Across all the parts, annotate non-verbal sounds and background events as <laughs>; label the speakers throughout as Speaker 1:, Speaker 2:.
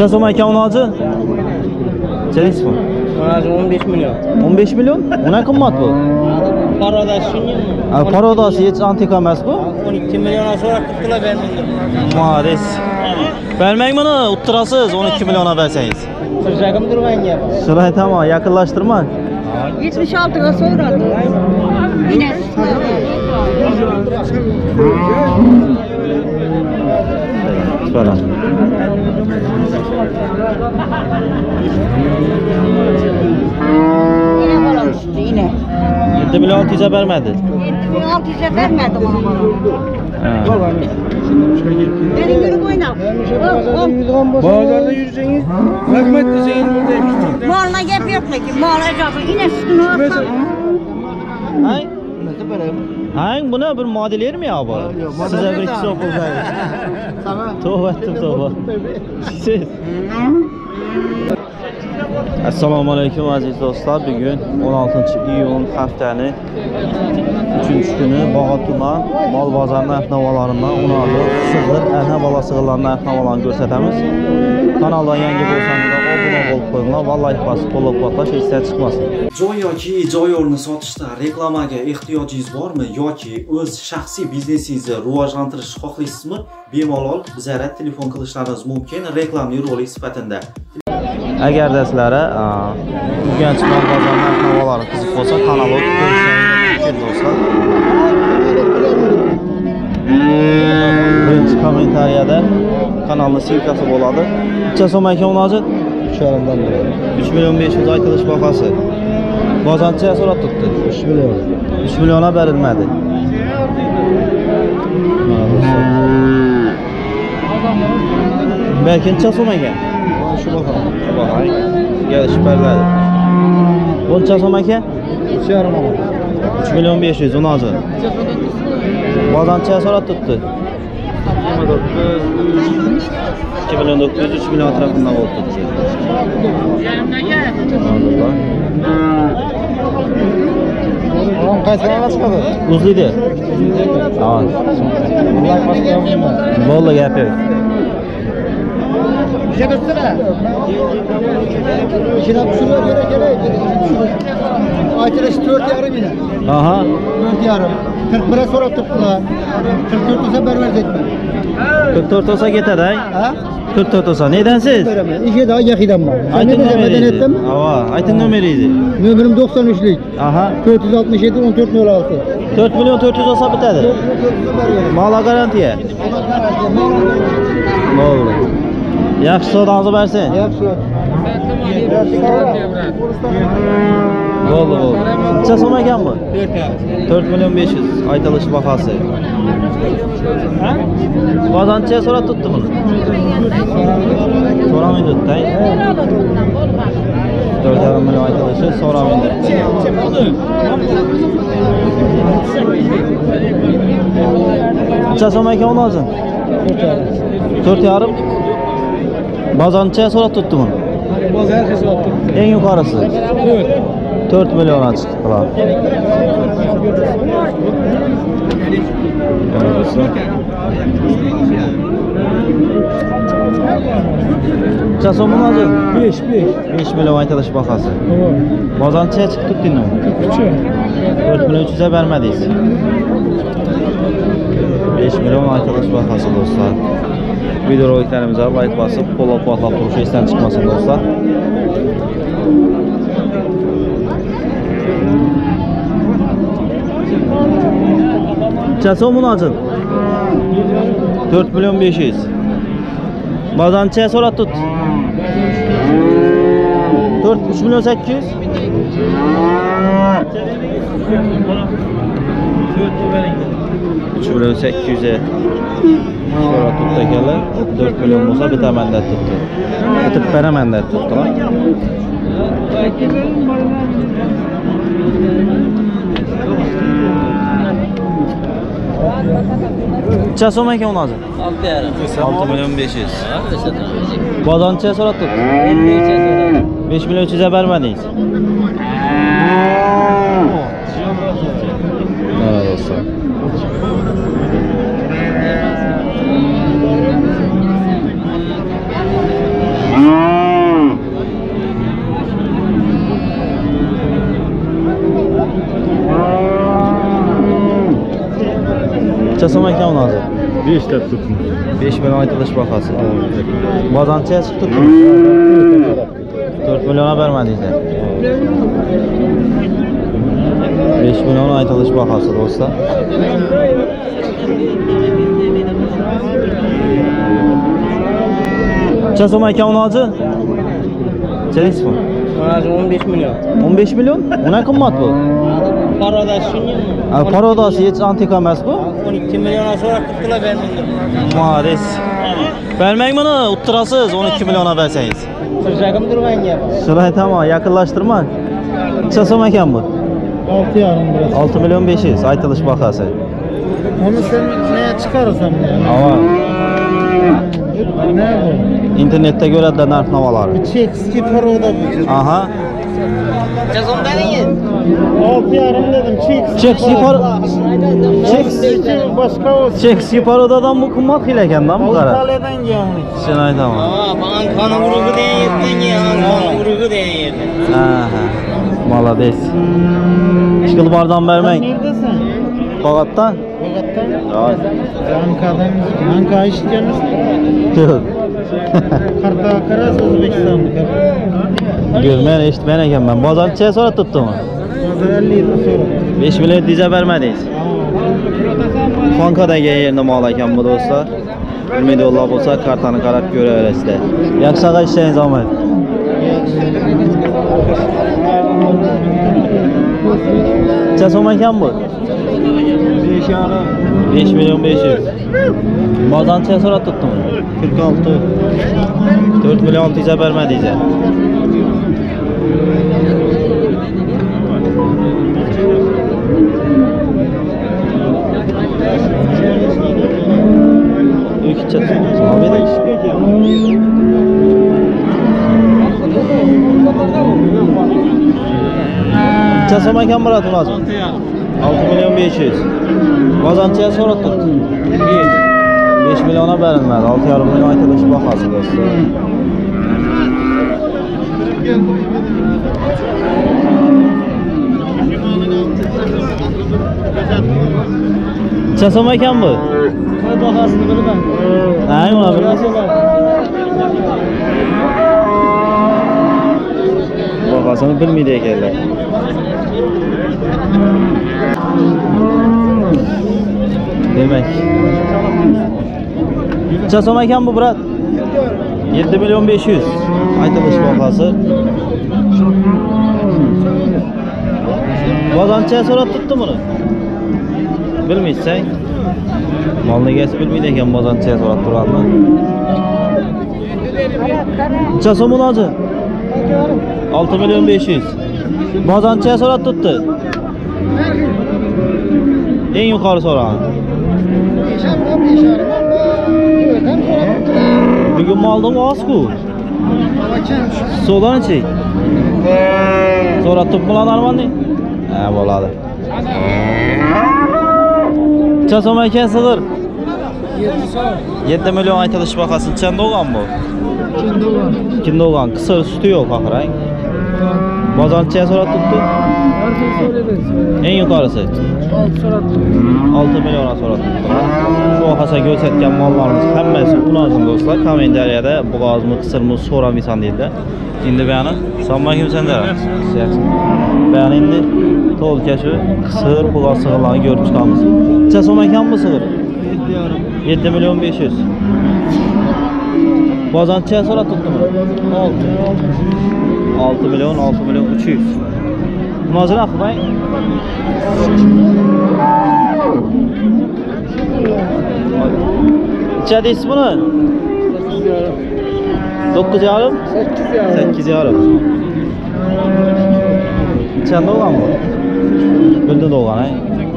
Speaker 1: Necha so'm ekan uni hozir? Necha bu?
Speaker 2: Hozir 15 million.
Speaker 1: 15 million? Uni qimmat bu.
Speaker 2: Paroda shunga
Speaker 1: Ha, Parodasi hech antika emas bu.
Speaker 2: 12 million so'rab qildilar bermaydi.
Speaker 1: Maris. Bermang buni, uttirasiz 12 milliona bersangiz.
Speaker 2: Sirjagim turmanga.
Speaker 1: Shulay tamam, yaqinlashtirma.
Speaker 3: 76'ga so'radi. Yine
Speaker 1: Tutalım.
Speaker 3: Yine düştü yine.
Speaker 1: 7 milyon 600'e vermedi.
Speaker 3: 7600'e vermedim ona bana.
Speaker 1: Ha.
Speaker 3: Benim günüm oynar.
Speaker 2: Bazarda yürüseniz, rahmet deseniz burada.
Speaker 3: Malına gep yok ki. Mal acaba yine sütünü alsam.
Speaker 1: Hay? Hang buni bir modeler mi ya bu? Size bir ikisi o'qilsaydi. Tavba tavba. Siz. Assalomu alaykum aziz do'stlar. Bugun 16-iyun haftani 3-kuni Bog'ot tuman mol bozor narx-navolaridan ularni sig'ir, ana bola sig'irlar narx-navolarini ko'rsatamiz. Kanaldan yangi bo'lsangiz obuna bo'lib qo'yinglar va like bosib qo'llab-quvvatlash esdan chiqmasin.
Speaker 4: joy yoki joy o'rni sotishda reklamaga ehtiyojingiz bormi yoki o'z shaxsiy biznesingizni rivojlantirishni xohlaysizmi bemalol bizlara telefon qilishlaringiz mumkin. Reklamli rolik sifatida.
Speaker 1: Agarda sizlarga urganch mol bozor narx-navolari qiziq bo'lsa kanalga o'tib ko'rishingiz mumkin do'stlar birinchi kommentariyada kanalni silkasi bo'ladi. Necha so'm ekan uni hozir uch yarimdan uch million besh yuz aytilish bahasi bozorchiga so'rab turibdi. Uch million. Uch milliona berilmadi Belki ças olmayken. Şu bakalım. Şu bakalım. Gel şüphelerde. Bunu ças olmayken? Üç yarım ama. 3 milyon 500 onu hazır. Bazan çaya sorat tuttu. 2 milyon 900 3 milyon tarafından oldu. Yanımda gel. Oğlum
Speaker 2: kaç sene çıkadı?
Speaker 1: Uzluydu. Tamam.
Speaker 2: Vallahi yapıyor. İçine kusura göre gerek. Aytırış dört yarım yine.
Speaker 1: aha
Speaker 2: Dört yarım. 40 lira sonra tuttular. 44 ise berber etme.
Speaker 1: 44 olsa ketadi ay
Speaker 2: Ha?
Speaker 1: 44 olsa nedan siz.
Speaker 2: İşe daha yakıdan var. Ne medeniyetten mi?
Speaker 1: ava ayting nomeringizni
Speaker 2: Nömrüm 93'lük.
Speaker 1: aha
Speaker 2: 467 1406.
Speaker 1: 4 million 400 olsa bitadi mala garantiya bo'ldi yaxshi savdongizni bersin.
Speaker 2: Yaxshi.
Speaker 1: bo'ldi bo'ldi. Necha so'm ekan bu. 4 million 500 aytilish bahasi bozorchiga so'rab turibdi buni so'ramaydi o'tday to'rt yarim million aytilishi so'ramaydi necha so'm ekan uni hozir to'rt yarim bozorchiga so'rab turibdi buni eng yuqorisi to'rt milliondan chiqdi qilar necha so'm buni hozir
Speaker 2: 5 5.
Speaker 1: 5 million aytilish bahasi bozorchiga chiqib turibdi
Speaker 2: Küçük.
Speaker 1: 4 million 300'e vermediniz 5 milyon aytilish bahası do'stlar videoroliklarimize like bosib qo'llab quvvatlab turishi esdan chiqmasin do'stlar. So'm buni hozir 4 million 500 bozorchiga so'rab tut. 4 3 million 800 3 million 800'e so'rab tutdi ekanlar 4 million bo'lsa bitaman deb turibdi bitib beraman deb turibdilar necha so'm ekan uni hozir 6 million 500 bozorchiga so'rab turibdi 5 million 300 e bermadingiz mana do'stlar Ekan uni hozir?
Speaker 5: 5 deb tutdim.
Speaker 1: 5 million aytilish bahasi. Bozoncha chiqib turibdi. 4 milliona bermadingizlar. 5 million aytilish bahasi do'stlar. Necha so'm ekan deysiz bu?
Speaker 2: Hozir 15 million.
Speaker 1: 15 million? Uni qimmat bu. Ha, Parodasi hech antika emas bu.
Speaker 2: 12 million so'rab qildilar bermaydi.
Speaker 1: Ma'ris. Bermang buni, uttirasiz 12 milliona bersangiz.
Speaker 2: Sirjagim turmanga.
Speaker 1: Shuni aytaman, yaqinlashtirma. Necha so'm ekan bu?
Speaker 2: 6 yarim biraz.
Speaker 1: 6 million 500 aytilish bahasi.
Speaker 2: Onu sen neye çıkarırsan ya?
Speaker 1: Ava.
Speaker 2: Ne bu?
Speaker 1: Internetda ko'radilar narx navolarni.
Speaker 2: Çekski paroda bu.
Speaker 1: Aha.
Speaker 2: Cazımdan iyi. Altı yarım dedim.
Speaker 1: Çek. Çek
Speaker 2: sipar. Başka olsun.
Speaker 1: Çek sipar odadan bu kumak ile kendim bu kadar.
Speaker 2: Antalya'dan gelmiş.
Speaker 1: Sen ayda mı?
Speaker 2: Aa, ben kanı vuruğu diye yerden geldim. Kanı vuruğu diye yerden.
Speaker 1: Ha. Malades. Hmm. Çıkıl bardan vermeyin.
Speaker 2: Neredesin? Bagat'tan.
Speaker 1: Bagat'tan?
Speaker 2: Ankara'dan. Ankara işit
Speaker 1: gelmesin. Yok. <laughs>
Speaker 2: Karta Karas Özbekistan'da.
Speaker 1: Görmeyen, eşitmeyen eken ben. Bu adam
Speaker 2: çeye sonra tuttu mu?
Speaker 1: 5 million diza bermadingiz. Bankadagi yerni mol ekan bu do'stlar. Bilmaydiganlar bo'lsa kartani qarab ko'raverasizlar. Yaxshi ag'a ishlayingiz omad. Necha so'm ekan bu?
Speaker 2: 5 yarım.
Speaker 1: 5 million 500. Bozorchiga so'rab turibdimi? 46. 4 million 600 bermadingiz. 진짜 밤에는 Bitta 6 milyon 500. Bozonchiga so'ratdik. 5 milliona berilmadi. 6,5 million aytilish bahasi do'stlar. Necha so'm ekan bu?
Speaker 2: Bahasını bilmem.
Speaker 1: Ha, uni bilmaysiz? Bahasini bilmaydi ekanlar. Demak. Necha so'm ekan bu, brat? 7 million 500. Aytilish bahasi. Bozorchiga so'rab turibdi buni. Bilmaysang. Molni egasi bilmaydi ekan bozorchiga so'rab turganini. Necha so'm uni hozir? 6 million 500. Bozorchiga so'rab turibdi. Eng yuqori so'ragan. Bugun molni ozku suvda So'lanichi? So'rab turibmilar normalni? Ha, bo'ladi. Necha so'm ekan sig'ir? 7 million aytilish bahasi. Qanday olgan bu? Kimda olgan? Qisir suti yo'q oxirang. Bozorchiga so'rab turibdi. Eng yuqorisi 6 million so'rab turibdi. Shu hosa ko'rsatgan mollarimiz hammasi unozim do'stlar. Kommentariyada bo'g'ozmi, qisirmi so'ramaysan deydilar. Endi buyani Assalomu alaykum sendar. Yaxshi. Buyani endi to'lka shu qisir, bo'g'oz sig'irlarni ko'rib chiqamiz. Necha so'm ekan bu sig'ir? 7 million 500. Bozorchiga so'rab turibdimi? 6. 6 million 6 million 300. Hozir aqbay. Necha deysiz buni? 9 yarim? 8 yarim. Nechanda olgan bu? Bunda olgan, ay.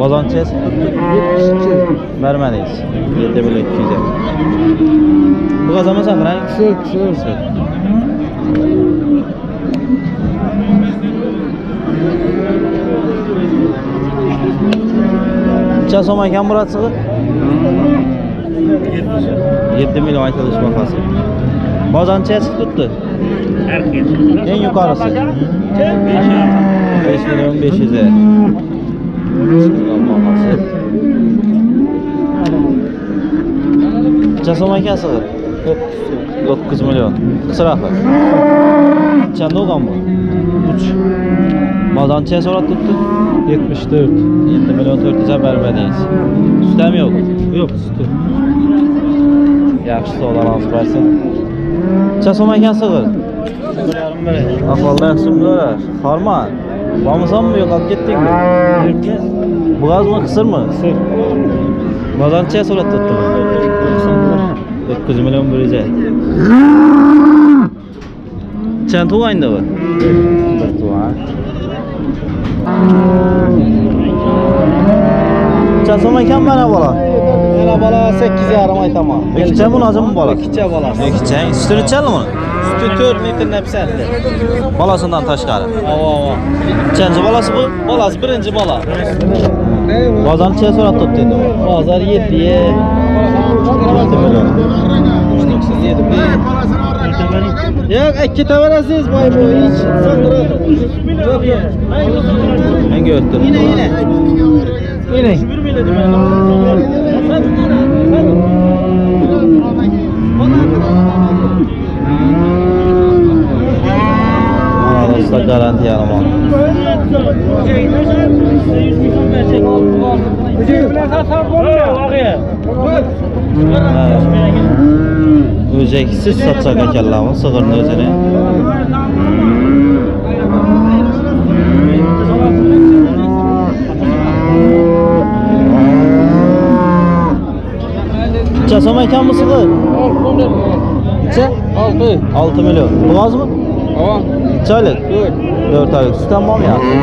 Speaker 1: Bozorchiz? 72. Bermadingiz. 7 million 200. Bu qazama saqrang?
Speaker 2: Sök sök.
Speaker 1: Sök. Necha so'm ekan Murat sig'ir? 7 million aytilish bahasi. Bozorchiga chiqib turibdi. Eng yuqorisi. 5 million 500. Chiqqan bahasi. Neçə so'm ekan sig'ir? 9 million. Qisraqi. Qancha olgan 3. Bozoncha so'rab turibdi? 74. 7 million 400 ga bermadingiz. Sut ham yo'q. Yo'q, suti. Yaxshi savdo nasib bersin. Necha so'm ekan sig'ir? Ahvolda yaxshimi bo'lar? Hormon. Bormisanmi yo'qolib ketdingmi? Bo'g'azmi, qisirmi? Qisir. Bozoncha so'rab turibdi. 9 million bo'lajak. Chan tug'anda bu? Bir <laughs> tug'an. Necha so'm ekan mana bola?
Speaker 2: Mana bola 8 yarim aytaman.
Speaker 1: Ikkicha munozimmi bola?
Speaker 2: Ikkicha bolasi.
Speaker 1: Ikkicha. Sutini ichalmi buni?
Speaker 2: Suti 4 litrni pisatdi.
Speaker 1: Bolasidan tashqari.
Speaker 2: Avo, avo.
Speaker 1: Nechanchi bolasi bu?
Speaker 2: Bolasi birinchi bola.
Speaker 1: Bozorcha so'rab turibdi endi.
Speaker 2: Bozor 7 ye.
Speaker 1: 7 million.
Speaker 2: 7 Yo'q, ikki tavarasiz boy bu hech Yo'q, yo'q.
Speaker 1: Menga o'tdi.
Speaker 2: Yine, yine. Yine.
Speaker 1: Mana do'stlar garantiya olaman. O'zaksiz sotsak ekanlarmi sig'irni o'zini? Necha so'm ekan bu sig'ir? Necha?
Speaker 2: 6.
Speaker 1: 6 million. Bo'g'ozmi?
Speaker 2: Avo.
Speaker 1: Necha oylik? 4 oylik. Sut ham bormi yaxshi?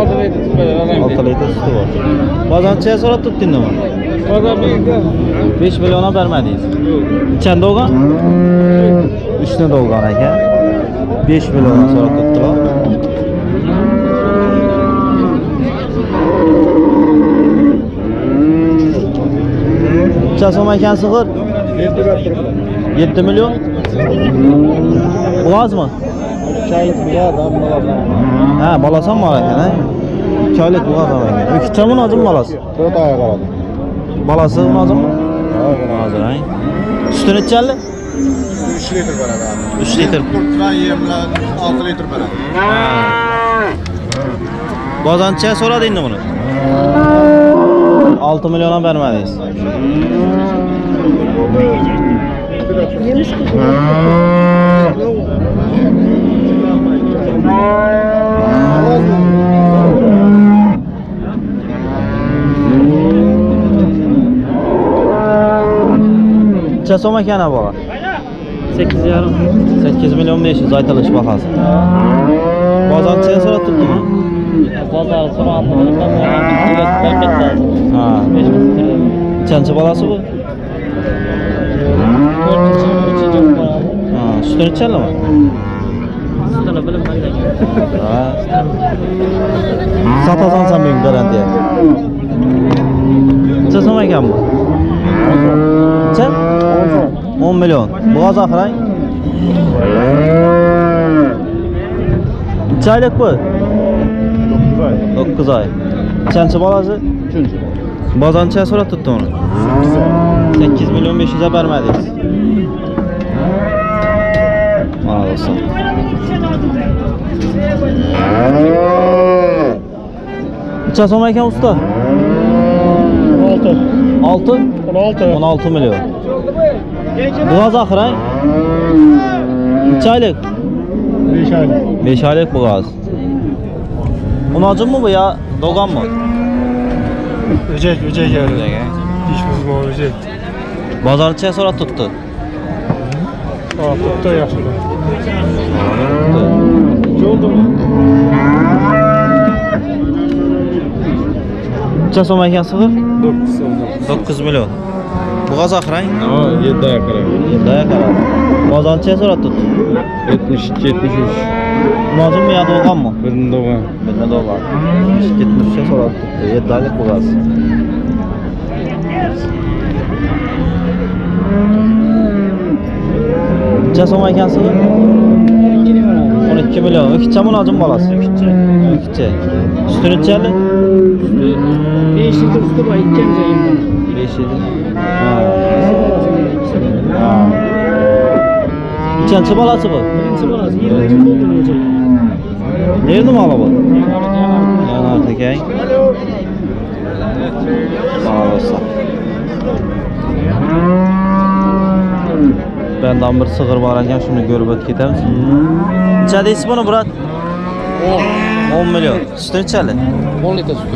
Speaker 2: 6 litr.
Speaker 1: 6 litr suti bor. Bozorchiga so'rab turibdi besh million olib bermadingiz nechan do'gon uchta do'gon ekan besh million so'rab turibdilar necha so'm ekan sig'ir. Yetti million.
Speaker 2: Bo'lazmi
Speaker 1: ha bolasan bor ekan choylik bo'lgan ekan ikkita mi nozim bolasi
Speaker 2: to'rt oy qoladi aya qaradı.
Speaker 1: Bolasi munozimmi? Hozir, ha? Sutini nechanli?
Speaker 2: 3 litr beradi abi.
Speaker 1: 3 litr.
Speaker 2: Kurt bilan yem bilan 6 litr beradi.
Speaker 1: Bozoncha so'radi endi buni. 6 million ham bermadingiz. Necha so'm ekan ha bola?
Speaker 2: 8 yarım.
Speaker 1: 8 million 500 aytilish bahasi. Bozoncha so'rab turibdimi?
Speaker 2: Paket lazım.
Speaker 1: Ha.
Speaker 2: 5 litre.
Speaker 1: Nechanchi bolasi bu?
Speaker 2: 4. 3. para.
Speaker 1: Ha, sutini
Speaker 2: bilim ben de.
Speaker 1: Ha. Satasan sen benim garantiye. Necha so'm ekan bu? Necha? 10 million. Bo'g'oz oxirang. Necha oylik bu? 9 oy. Nechanchi bolasi? 3. Bozoncha so'rab turibdi uni. 8 million 500 ga bermadingiz. Mana do'stlar. Necha so'm ekan usta?
Speaker 2: 6.
Speaker 1: 6?
Speaker 2: 16.
Speaker 1: 16 million. Bo'g'oz oxirang. Necha oylik?
Speaker 2: 5 aylık.
Speaker 1: 5 oylik bo'g'oz. Unojimmi bu ya do'gonmi?
Speaker 2: Öcek, öcek yani.
Speaker 1: O'zak, a?
Speaker 2: Diş buzma öcek.
Speaker 1: Bozorchiga so'rab turibdi.
Speaker 2: Aa, tutta yaxşı.
Speaker 1: Necha so'm ekan sig'ir?
Speaker 2: 9 so'mda.
Speaker 1: 9 million. Bo'g'oz oxirang.
Speaker 2: Ha, 7 aya qarab.
Speaker 1: Daya qarab. Bozorchiga so'rab turibdi.
Speaker 2: 72, 73.
Speaker 1: Unojimmi yo do'gonmi?
Speaker 2: Birini doğan.
Speaker 1: Birini do'gon. 73 ga so'rab turibdi. 7 oylik bo'g'oz. Necha so'm ekan sig'ir? 12 million. Ikkicha munojim bolasi. Ikkicha. Ikkicha. Sutini nechali?
Speaker 2: 5 litre sütü var. İlk kemze yıldan.
Speaker 1: 5 litre. Ha. İçen balası bu.
Speaker 2: Birinci balası. 20 litre doldun hocam.
Speaker 1: Nerede mi ala bu? Yan artık yani. Sağ olasın. Ben damır sığır var ekan, şunu görüp o'tib ketamiz. Ichadaysiz buni, brat? 10. 10 milyon. Sütün içeli?
Speaker 5: 10 litre sütü.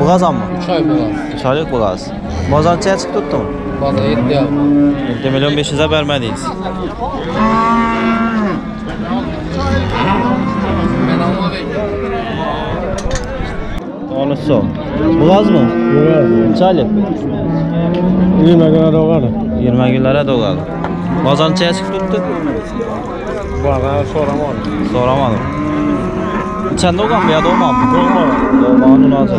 Speaker 1: Bu gazan mı?
Speaker 5: 3 ay bu gaz.
Speaker 1: 3 aylık bu gaz. Bozan çelçik tuttu mu?
Speaker 5: Bozan 7 ya.
Speaker 1: 7 milyon 500'e vermediyiz. Olası. Bu gaz mı?
Speaker 2: Bu
Speaker 1: gaz. Çalik.
Speaker 2: 20 günlere doğar.
Speaker 1: 20 günlere doğar. Bozan çelçik tuttu.
Speaker 2: Bana soramadım.
Speaker 1: Soramadım. Sen doğan mı ya doğmam mı? Doğmam. Doğmanın lazım.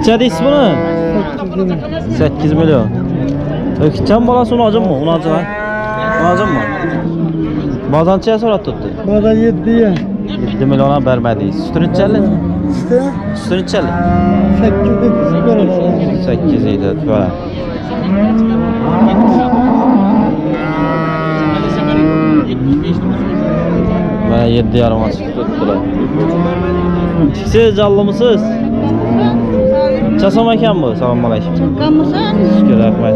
Speaker 1: İçeride bunu? 8 milyon. Ökçen balası unacın mı? Unacın ha? Unacın mı? Bazan çeye sonra tuttu.
Speaker 2: Bana 7 ya.
Speaker 1: 7 milyona vermediyiz. Sütün içerli?
Speaker 2: İşte
Speaker 1: Sütün içerli?
Speaker 2: 8 dedi. Böyle.
Speaker 1: 8 idi. Böyle. Bana 7 yarıma çıktı tuttular. Siz canlı mısınız? Çasam ekan bu. Selamun aleyküm.
Speaker 3: Çıkan mısın?
Speaker 1: Şükür rahmet.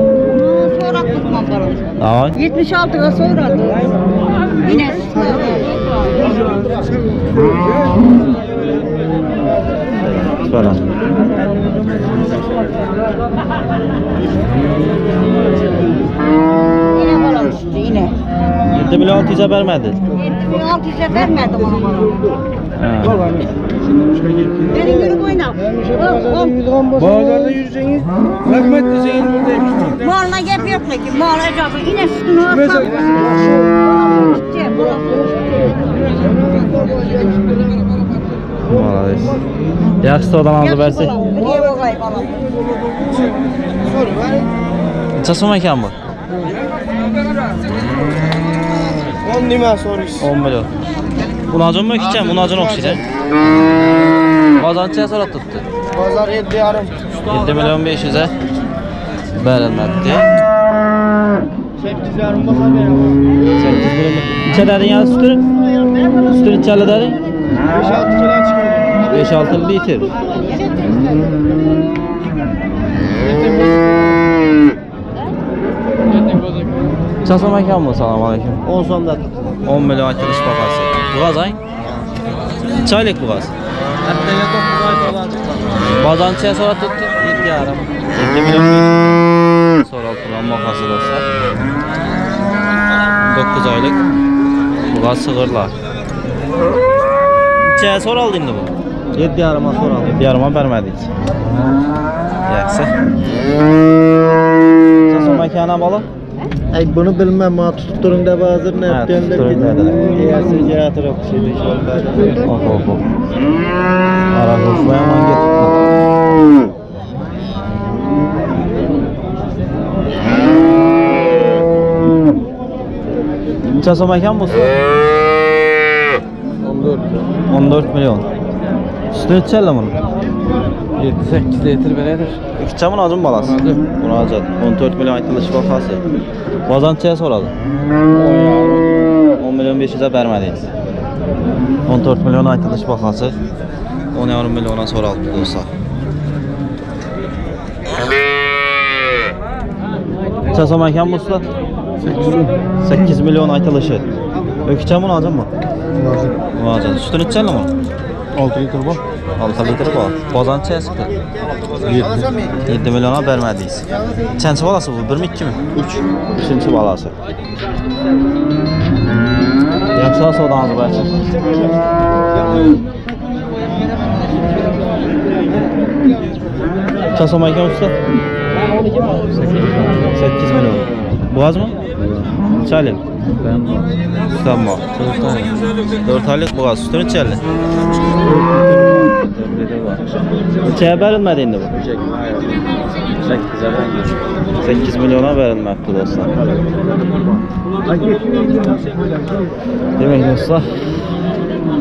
Speaker 3: Sonra tutmam bana.
Speaker 1: Tamam.
Speaker 3: 76'ga sonra Yine
Speaker 1: Böyle.
Speaker 3: yine bana yine.
Speaker 1: 7 milyon 600'e vermedi.
Speaker 3: 7600'e vermedim onu bana.
Speaker 1: Ha.
Speaker 3: Benim günüm oynar.
Speaker 2: Bağlarda yürüyeceğiniz. Rahmet diyeceğiniz buradaymış.
Speaker 3: Malına gep yok peki. Mal acaba yine sütünü. Gidecek,
Speaker 1: Malades. Yaxshi odan aldı. Çasam ekan bu.
Speaker 2: 10 nima so'raysiz?
Speaker 1: 10 milyon. Unacın mı küçem? Unacın okşayacak. Bazançıya sonra tuttu.
Speaker 2: Bozor 7 yarim.
Speaker 1: 7 milyon 500'e verilmedi.
Speaker 2: 8 yarim bo'lsa beraman.
Speaker 1: 8 milyon. İçe dedin ya sütünü? Sütünü içeride dedin?
Speaker 2: 5-6 kilo çıkıyor.
Speaker 1: 5-6 litre. Çasam ekan bu selamun aleyküm.
Speaker 2: 10 so'mda.
Speaker 1: 10 milyon açılış bakası. Bu gaz ay? Çaylık bu gaz.
Speaker 2: Ertaga 9 oy to'ladi.
Speaker 1: Bazançıya sonra tuttu. 7 yarım. 7 milyon 500. Sonra oturan bakası dostlar. 9 aylık. Bu gaz sığırlar. Çaya sonra aldı indi bu.
Speaker 2: 7 yarıma so'raldi.
Speaker 1: 7 yarıma vermedik. Yaxşı. Çasam mekana balı?
Speaker 2: Ay bunu bilmem turing deb hozir ne
Speaker 1: Ha, turing dedilar.
Speaker 2: Egasi generator o'xshaydi inshaalloh.
Speaker 1: Oh oh oh. Ara koşmaya man getirdi. Çasam ekan bu?
Speaker 5: 14.
Speaker 1: 14 milyon. Sütü içerler bunu.
Speaker 5: 7-8 litre veredir.
Speaker 1: İki çamın acın balası. Bunu acı. 14 milyon aytılış bakası. Bazançıya soradı. 10 milyon 500'e vermediyiz. 14 milyon aytılış bakası. 10 yarım milyona soraldı dostlar. Çasam ekan bu usta? 8 milyon aytılışı. Öküçen bunu acın mı? Bunu acın. Sütünü içerler mi?
Speaker 2: 6 litr bu.
Speaker 1: 6 litre bu. Bazançıya sıktı.
Speaker 2: 7.
Speaker 1: 7 milyona vermədiyiz. Çənçi balası bu? 1 mi 2 mi? 3. Üçüncü balası. Yaxşı sodanızı bəlkə. Çasam ayken usta? 8 milyon. Boğaz mı? Sütten bak. 4 aylık boğaz. Sütünü çaylı. Çaya verilmedi indi bu. 8 milyona verilmekte dostlar. Demek dostlar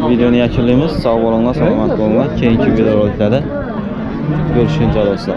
Speaker 1: videonu yakınlığımız sağ olunlar, salamat olunlar. Keyinki videolarda görüşünce dostlar.